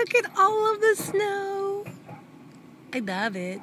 Look at all of the snow. I love it.